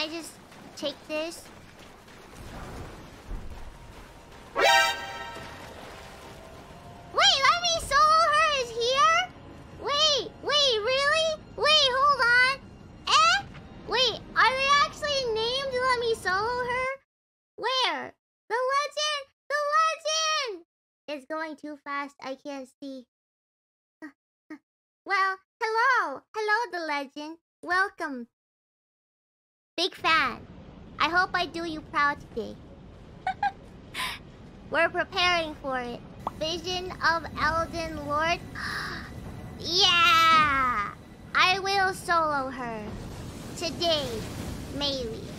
I just take this? Wait, let me solo her is here? Wait, wait, really? Wait, hold on. Eh? Wait, are they actually named Let Me Solo Her? Where? The legend! The legend! It's going too fast, I can't see. Well, hello! Hello, the legend. Welcome. Big fan. I hope I do you proud today. We're preparing for it. Vision of Elden Lord. yeah! I will solo her. Today, Melee.